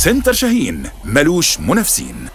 سنتر شاهين ملوش منافسين.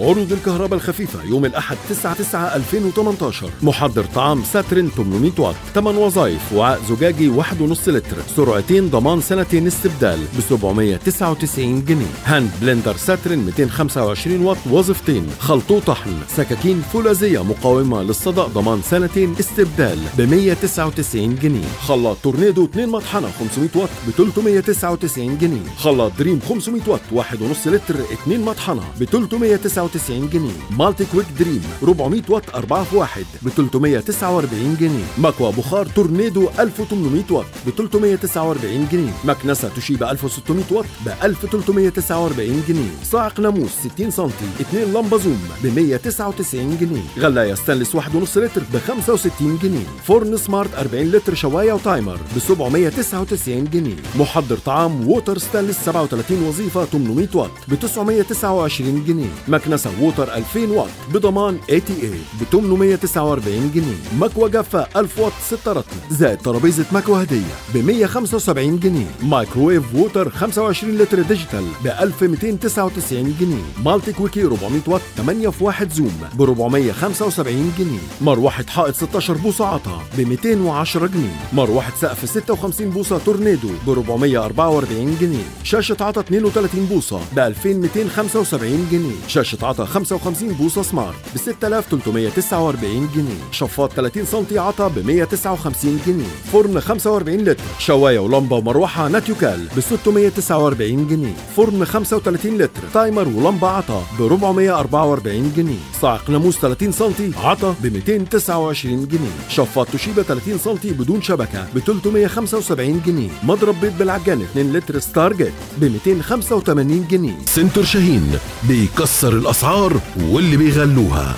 عروض الكهرباء الخفيفة يوم الأحد 9 9 2018 محضر طعام ساترن 800 واط. 8 وظائف وعاء زجاجي 1.5 لتر. سرعتين ضمان سنتين استبدال ب 799 جنيه. hand blender ساترن 225 واط. وظيفتين خلط وطحن سكاكين فولاذية مقاومة للصدأ ضمان سنتين استبدال ب 199 جنيه. خلاط تورنيدو 2 مطحنة 500 واط ب 399 جنيه. خلاط دريم 500 واط 1.5 لتر 2 مطحنة ب 399 جنيه. multi quick دريم 400 واط 4 في 1 ب 349 جنيه. مكوى بخار تورنيدو 1800 واط ب 349 جنيه. مكنسة توشيبا 1600 واط ب 1349 جنيه. صاعق ناموس 60 سم 2 لمبة زوم ب 199 جنيه. غلاية ستانلس 1.5 لتر ب 65 جنيه. فرن smart 40 لتر شواية و timer ب 799 جنيه. محضر طعام ووتر ستانلس 37 وظيفة 800 واط ب 929 جنيه. مكنسة ووتر 2000 واط بضمان اي تي اي ب 849 جنيه. مكوى جافة 1000 واط 6 رطل زائد ترابيزة مكوى هدية ب 175 جنيه. مايكرويف ووتر 25 لتر digital ب 1299 جنيه. multi quick 400 واط 8 في 1 زوم ب 475 جنيه. مروحة حائط 16 بوصة عطا ب 210 جنيه. مروحة سقف 56 بوصة تورنيدو ب 444 جنيه. شاشة عطا 32 بوصة ب 2275 جنيه. شاشة عطا 55 بوصة smart ب 6349 جنيه. شفاط 30 سم عطا ب 159 جنيه. فرن 45 لتر. شواية ولمبة ومروحة ناتيوكال ب 649 جنيه. فرن 35 لتر. timer ولمبة عطا ب 444 جنيه. صاعق ناموس 30 سم عطا ب 229 جنيه. شفاط توشيبا 30 سم بدون شبكة ب 375 جنيه. مضرب بيض بالعجان 2 لتر ستار جيت ب 285 جنيه. سنتر شاهين بيكسر الأسعار واللي بيغلوها.